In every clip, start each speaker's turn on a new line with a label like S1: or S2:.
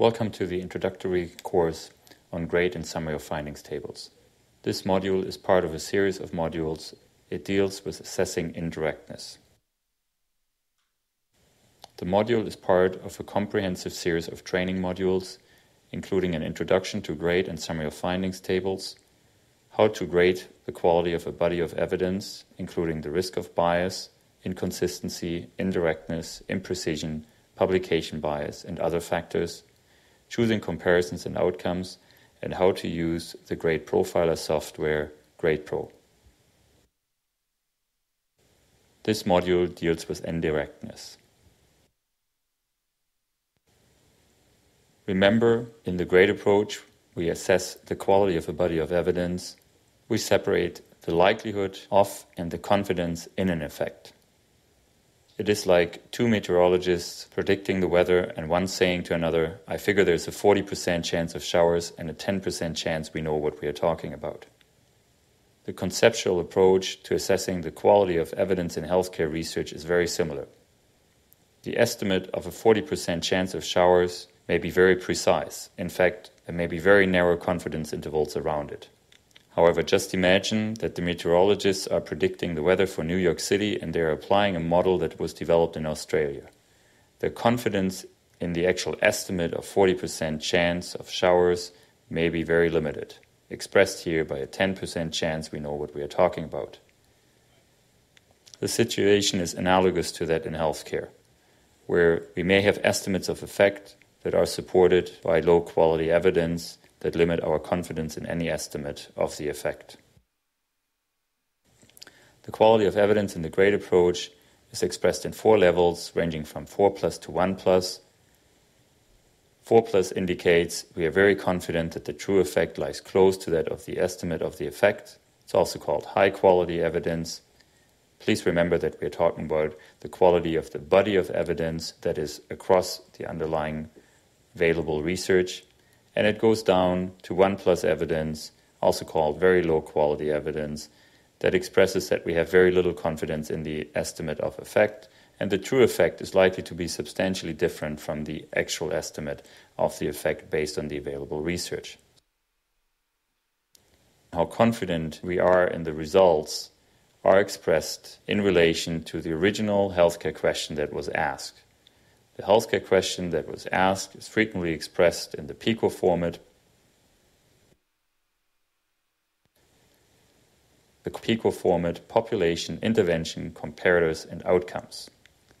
S1: Welcome to the introductory course on grade and summary of findings tables. This module is part of a series of modules. It deals with assessing indirectness. The module is part of a comprehensive series of training modules, including an introduction to grade and summary of findings tables, how to grade the quality of a body of evidence, including the risk of bias, inconsistency, indirectness, imprecision, publication bias, and other factors, choosing comparisons and outcomes, and how to use the Grade Profiler software GradePro. This module deals with indirectness. Remember, in the grade approach, we assess the quality of a body of evidence. We separate the likelihood of and the confidence in an effect. It is like two meteorologists predicting the weather and one saying to another, I figure there's a 40% chance of showers and a 10% chance we know what we are talking about. The conceptual approach to assessing the quality of evidence in healthcare research is very similar. The estimate of a 40% chance of showers may be very precise. In fact, there may be very narrow confidence intervals around it. However, just imagine that the meteorologists are predicting the weather for New York City and they are applying a model that was developed in Australia. Their confidence in the actual estimate of 40% chance of showers may be very limited, expressed here by a 10% chance we know what we are talking about. The situation is analogous to that in healthcare, where we may have estimates of effect that are supported by low quality evidence that limit our confidence in any estimate of the effect. The quality of evidence in the grade approach is expressed in four levels, ranging from 4 plus to 1 plus. 4 plus indicates we are very confident that the true effect lies close to that of the estimate of the effect. It's also called high quality evidence. Please remember that we are talking about the quality of the body of evidence that is across the underlying available research, and it goes down to 1 plus evidence, also called very low quality evidence, that expresses that we have very little confidence in the estimate of effect, and the true effect is likely to be substantially different from the actual estimate of the effect based on the available research. How confident we are in the results are expressed in relation to the original healthcare question that was asked. The healthcare question that was asked is frequently expressed in the PICO format. The PICO format population, intervention, comparators, and outcomes.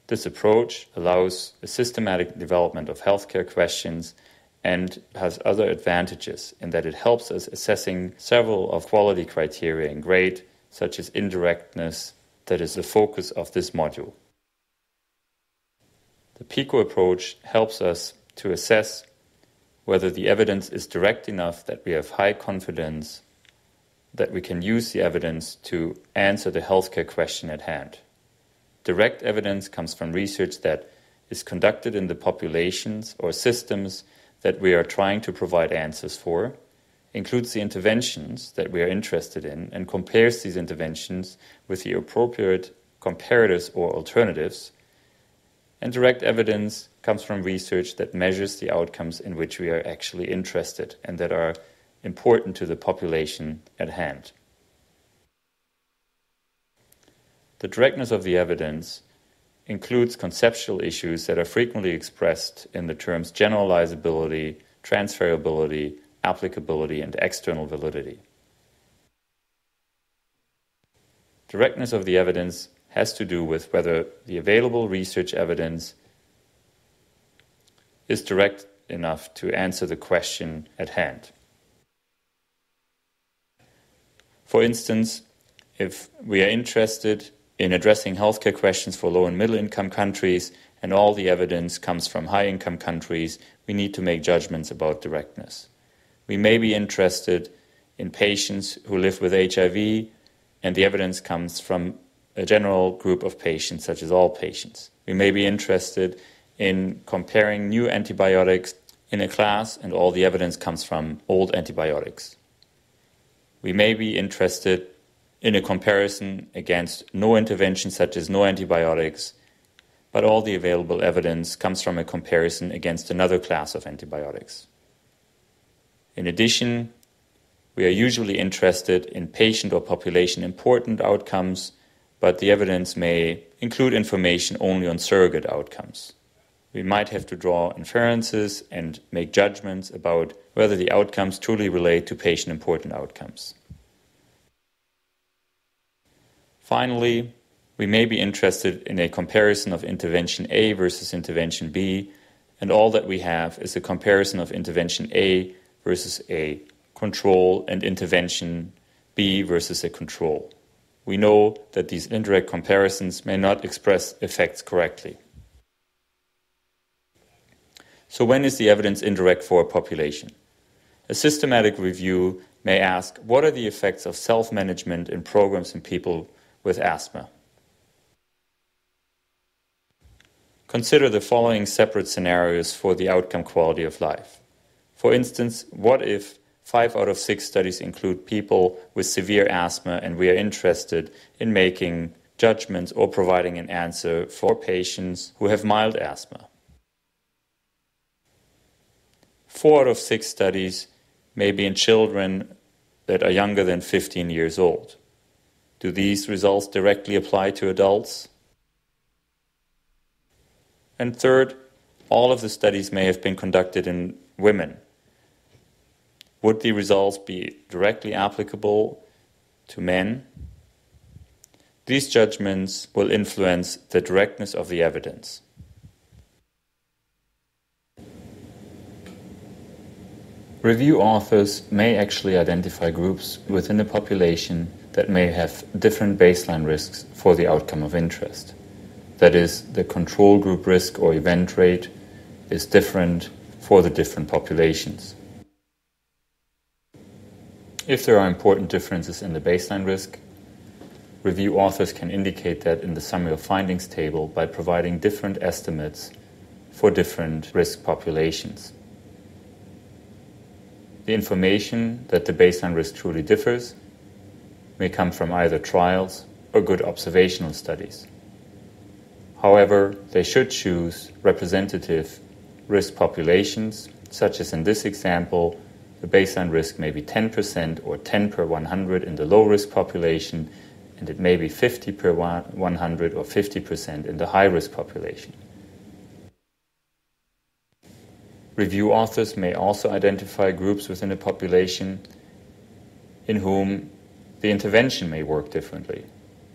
S1: This approach allows a systematic development of healthcare questions and has other advantages in that it helps us assessing several of quality criteria in grade, such as indirectness, that is the focus of this module. The PICO approach helps us to assess whether the evidence is direct enough that we have high confidence that we can use the evidence to answer the healthcare question at hand. Direct evidence comes from research that is conducted in the populations or systems that we are trying to provide answers for, includes the interventions that we are interested in, and compares these interventions with the appropriate comparators or alternatives and direct evidence comes from research that measures the outcomes in which we are actually interested and that are important to the population at hand. The directness of the evidence includes conceptual issues that are frequently expressed in the terms generalizability, transferability, applicability, and external validity. Directness of the evidence has to do with whether the available research evidence is direct enough to answer the question at hand. For instance, if we are interested in addressing healthcare questions for low and middle income countries and all the evidence comes from high income countries, we need to make judgments about directness. We may be interested in patients who live with HIV and the evidence comes from a general group of patients, such as all patients. We may be interested in comparing new antibiotics in a class, and all the evidence comes from old antibiotics. We may be interested in a comparison against no intervention, such as no antibiotics, but all the available evidence comes from a comparison against another class of antibiotics. In addition, we are usually interested in patient or population important outcomes, but the evidence may include information only on surrogate outcomes. We might have to draw inferences and make judgments about whether the outcomes truly relate to patient important outcomes. Finally, we may be interested in a comparison of intervention A versus intervention B, and all that we have is a comparison of intervention A versus a control and intervention B versus a control. We know that these indirect comparisons may not express effects correctly. So, when is the evidence indirect for a population? A systematic review may ask what are the effects of self management in programs in people with asthma? Consider the following separate scenarios for the outcome quality of life. For instance, what if five out of six studies include people with severe asthma and we are interested in making judgments or providing an answer for patients who have mild asthma? Four out of six studies may be in children that are younger than 15 years old. Do these results directly apply to adults? And third, all of the studies may have been conducted in women. Would the results be directly applicable to men? These judgments will influence the directness of the evidence. Review authors may actually identify groups within the population that may have different baseline risks for the outcome of interest. That is, the control group risk or event rate is different for the different populations. If there are important differences in the baseline risk, review authors can indicate that in the summary of findings table by providing different estimates for different risk populations. The information that the baseline risk truly differs may come from either trials or good observational studies. However, they should choose representative risk populations, such as in this example, the baseline risk may be 10% or 10 per 100 in the low risk population, and it may be 50 per 100 or 50% in the high risk population. Review authors may also identify groups within a population in whom the intervention may work differently.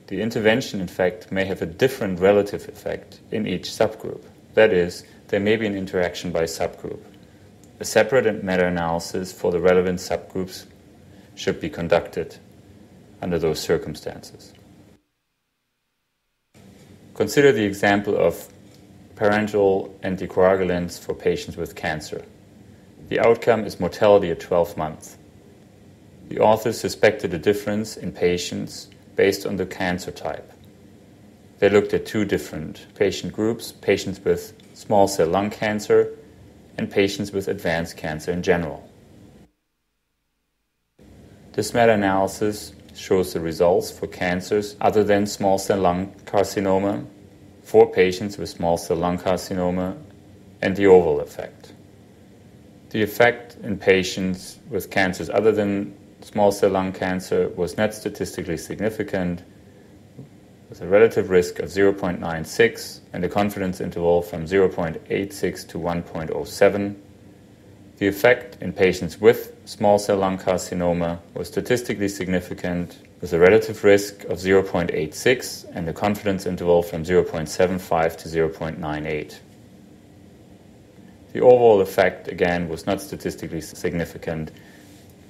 S1: The intervention, in fact, may have a different relative effect in each subgroup. That is, there may be an interaction by subgroup. A separate meta analysis for the relevant subgroups should be conducted under those circumstances. Consider the example of parenteral anticoagulants for patients with cancer. The outcome is mortality at 12 months. The authors suspected a difference in patients based on the cancer type. They looked at two different patient groups patients with small cell lung cancer and patients with advanced cancer in general. This meta analysis shows the results for cancers other than small cell lung carcinoma for patients with small cell lung carcinoma and the overall effect. The effect in patients with cancers other than small cell lung cancer was not statistically significant with a relative risk of 0.96 and a confidence interval from 0.86 to 1.07. The effect in patients with small cell lung carcinoma was statistically significant with a relative risk of 0.86 and a confidence interval from 0.75 to 0.98. The overall effect, again, was not statistically significant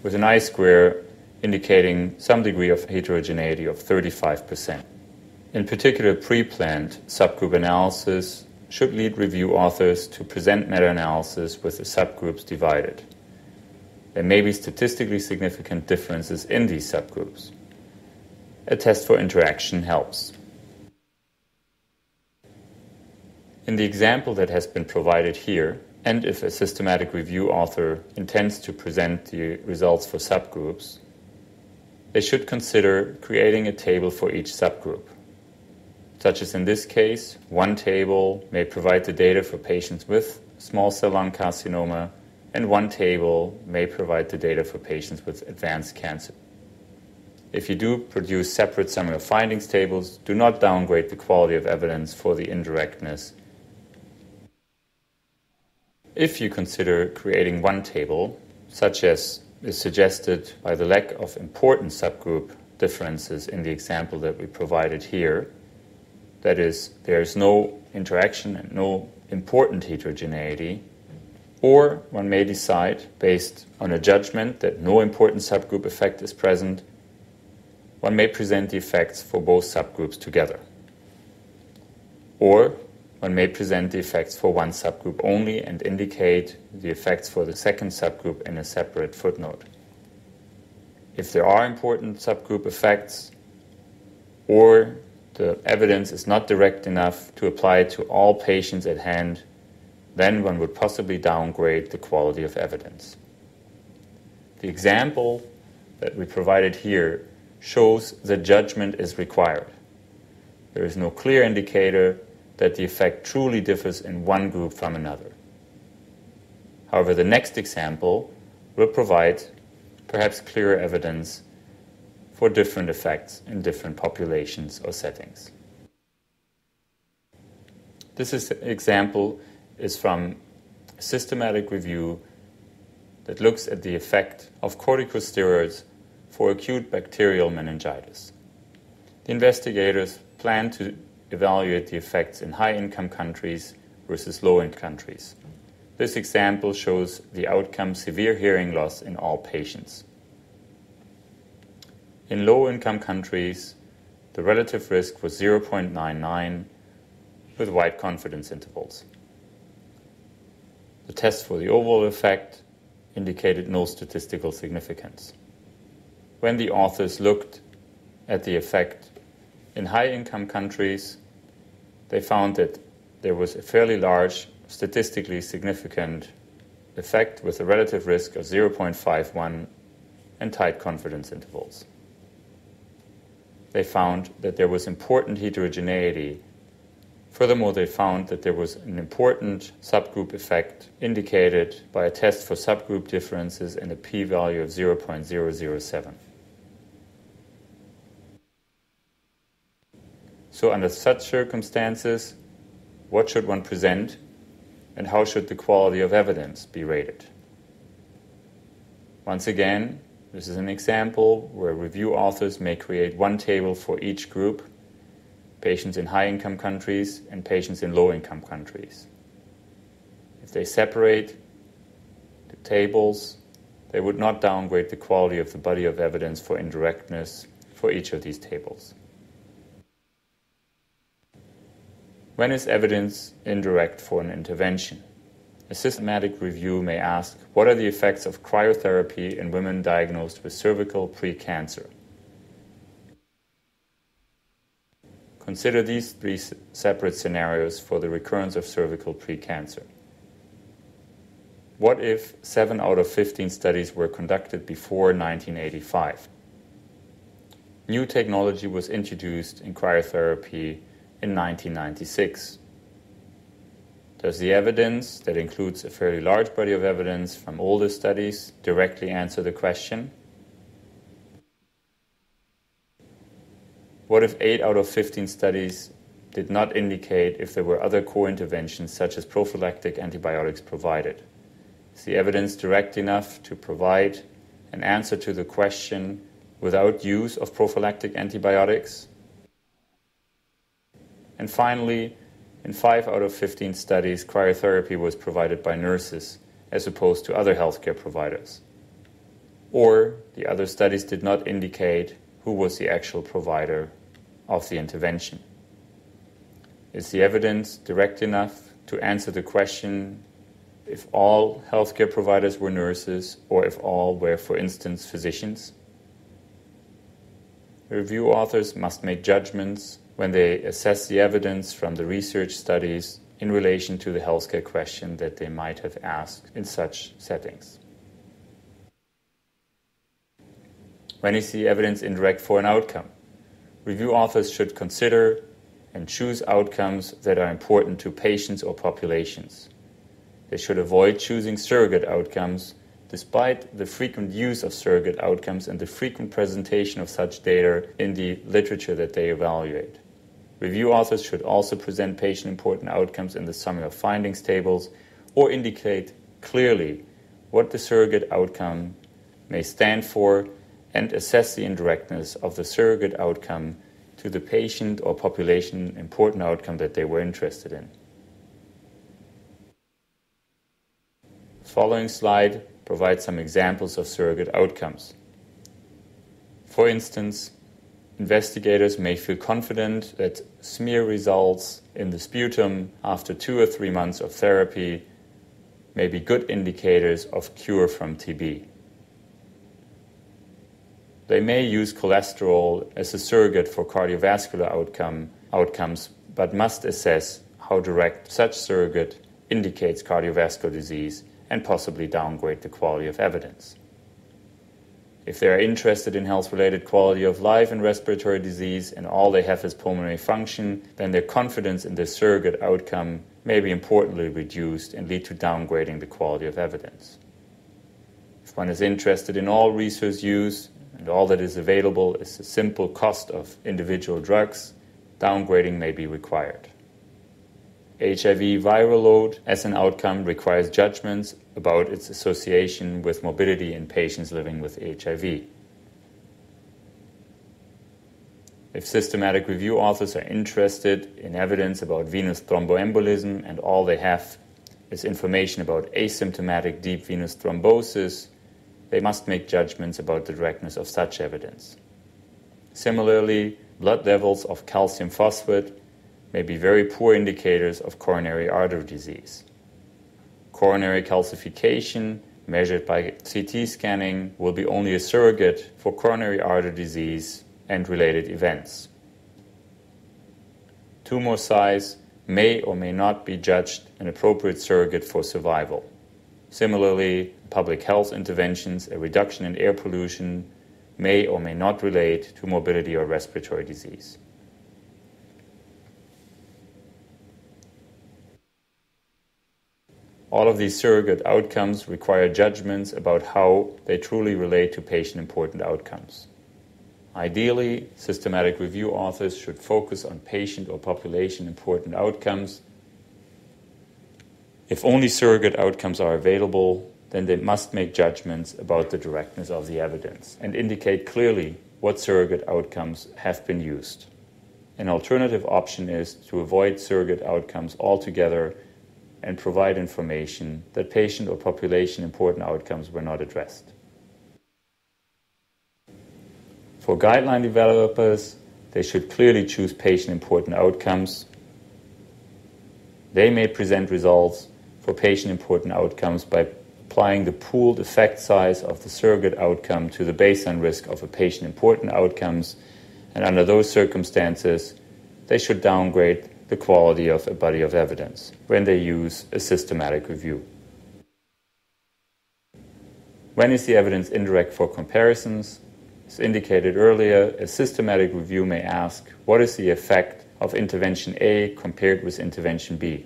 S1: with an I square indicating some degree of heterogeneity of 35%. In particular, pre-planned subgroup analysis should lead review authors to present meta-analysis with the subgroups divided. There may be statistically significant differences in these subgroups. A test for interaction helps. In the example that has been provided here, and if a systematic review author intends to present the results for subgroups, they should consider creating a table for each subgroup. Such as in this case, one table may provide the data for patients with small cell lung carcinoma, and one table may provide the data for patients with advanced cancer. If you do produce separate summary of findings tables, do not downgrade the quality of evidence for the indirectness. If you consider creating one table, such as is suggested by the lack of important subgroup differences in the example that we provided here, that is, there is no interaction and no important heterogeneity, or one may decide, based on a judgment that no important subgroup effect is present, one may present the effects for both subgroups together. Or one may present the effects for one subgroup only and indicate the effects for the second subgroup in a separate footnote. If there are important subgroup effects or the evidence is not direct enough to apply to all patients at hand, then one would possibly downgrade the quality of evidence. The example that we provided here shows that judgment is required. There is no clear indicator that the effect truly differs in one group from another. However, the next example will provide perhaps clearer evidence for different effects in different populations or settings. This is, example is from a systematic review that looks at the effect of corticosteroids for acute bacterial meningitis. The investigators plan to evaluate the effects in high income countries versus low income countries. This example shows the outcome severe hearing loss in all patients. In low income countries, the relative risk was 0.99 with wide confidence intervals. The test for the overall effect indicated no statistical significance when the authors looked at the effect in high income countries, they found that there was a fairly large, statistically significant effect with a relative risk of 0.51 and tight confidence intervals. They found that there was important heterogeneity. Furthermore, they found that there was an important subgroup effect indicated by a test for subgroup differences and a p value of 0.007. So, under such circumstances, what should one present and how should the quality of evidence be rated? Once again, this is an example where review authors may create one table for each group patients in high income countries and patients in low income countries. If they separate the tables, they would not downgrade the quality of the body of evidence for indirectness for each of these tables. When is evidence indirect for an intervention? A systematic review may ask what are the effects of cryotherapy in women diagnosed with cervical precancer? Consider these three separate scenarios for the recurrence of cervical precancer. What if 7 out of 15 studies were conducted before 1985? New technology was introduced in cryotherapy in 1996. Does the evidence, that includes a fairly large body of evidence from older studies, directly answer the question? What if 8 out of 15 studies did not indicate if there were other core interventions such as prophylactic antibiotics provided? Is the evidence direct enough to provide an answer to the question without use of prophylactic antibiotics? And finally, in 5 out of 15 studies, cryotherapy was provided by nurses as opposed to other healthcare providers. Or the other studies did not indicate who was the actual provider of the intervention. Is the evidence direct enough to answer the question if all healthcare providers were nurses or if all were, for instance, physicians? Review authors must make judgments when they assess the evidence from the research studies in relation to the healthcare question that they might have asked in such settings. When is the evidence indirect for an outcome? Review authors should consider and choose outcomes that are important to patients or populations. They should avoid choosing surrogate outcomes despite the frequent use of surrogate outcomes and the frequent presentation of such data in the literature that they evaluate. Review authors should also present patient important outcomes in the summary of findings tables or indicate clearly what the surrogate outcome may stand for and assess the indirectness of the surrogate outcome to the patient or population important outcome that they were interested in. Following slide provides some examples of surrogate outcomes. For instance, investigators may feel confident that smear results in the sputum after two or three months of therapy may be good indicators of cure from TB. They may use cholesterol as a surrogate for cardiovascular outcome, outcomes, but must assess how direct such surrogate indicates cardiovascular disease and possibly downgrade the quality of evidence. If they are interested in health related quality of life and respiratory disease and all they have is pulmonary function, then their confidence in the surrogate outcome may be importantly reduced and lead to downgrading the quality of evidence. If one is interested in all resource use and all that is available is the simple cost of individual drugs, downgrading may be required. HIV viral load as an outcome requires judgments about its association with morbidity in patients living with HIV. If systematic review authors are interested in evidence about venous thromboembolism and all they have is information about asymptomatic deep venous thrombosis, they must make judgments about the directness of such evidence. Similarly, blood levels of calcium phosphate may be very poor indicators of coronary artery disease. Coronary calcification, measured by CT scanning, will be only a surrogate for coronary artery disease and related events. Tumor size may or may not be judged an appropriate surrogate for survival. Similarly, public health interventions, a reduction in air pollution, may or may not relate to morbidity or respiratory disease. All of these surrogate outcomes require judgments about how they truly relate to patient important outcomes. Ideally, systematic review authors should focus on patient or population important outcomes. If only surrogate outcomes are available, then they must make judgments about the directness of the evidence and indicate clearly what surrogate outcomes have been used. An alternative option is to avoid surrogate outcomes altogether and provide information that patient or population important outcomes were not addressed. For guideline developers, they should clearly choose patient important outcomes. They may present results for patient important outcomes by applying the pooled effect size of the surrogate outcome to the baseline risk of a patient important outcomes, and under those circumstances, they should downgrade the quality of a body of evidence when they use a systematic review. When is the evidence indirect for comparisons? As indicated earlier, a systematic review may ask what is the effect of intervention A compared with intervention B?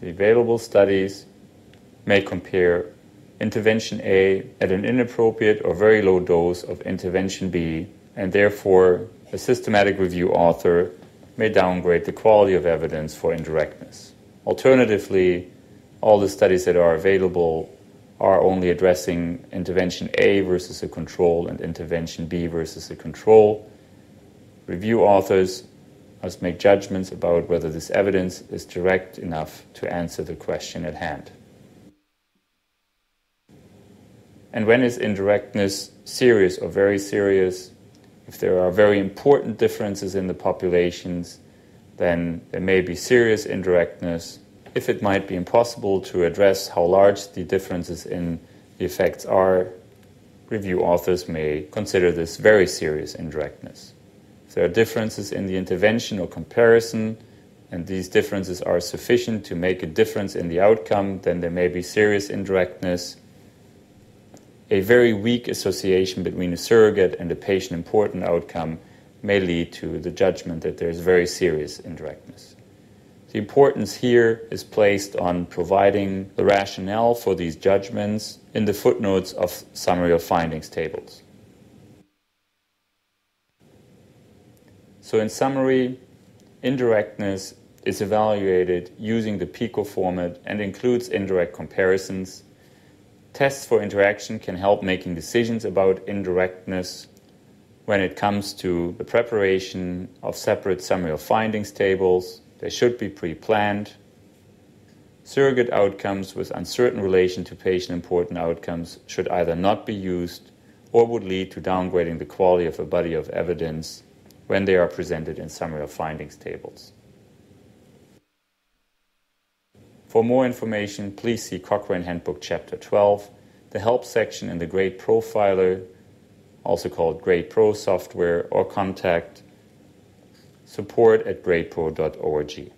S1: The available studies may compare intervention A at an inappropriate or very low dose of intervention B, and therefore a systematic review author may downgrade the quality of evidence for indirectness. Alternatively, all the studies that are available are only addressing intervention A versus a control and intervention B versus a control. Review authors must make judgments about whether this evidence is direct enough to answer the question at hand. And when is indirectness serious or very serious? If there are very important differences in the populations, then there may be serious indirectness. If it might be impossible to address how large the differences in the effects are, review authors may consider this very serious indirectness. If there are differences in the intervention or comparison, and these differences are sufficient to make a difference in the outcome, then there may be serious indirectness a very weak association between a surrogate and a patient important outcome may lead to the judgment that there is very serious indirectness. The importance here is placed on providing the rationale for these judgments in the footnotes of summary of findings tables. So, in summary, indirectness is evaluated using the PICO format and includes indirect comparisons. Tests for interaction can help making decisions about indirectness when it comes to the preparation of separate summary of findings tables. They should be pre planned. Surrogate outcomes with uncertain relation to patient important outcomes should either not be used or would lead to downgrading the quality of a body of evidence when they are presented in summary of findings tables. For more information, please see Cochrane Handbook Chapter 12, the help section in the Grade Profiler, also called Grade Pro software, or contact support at gradepro.org.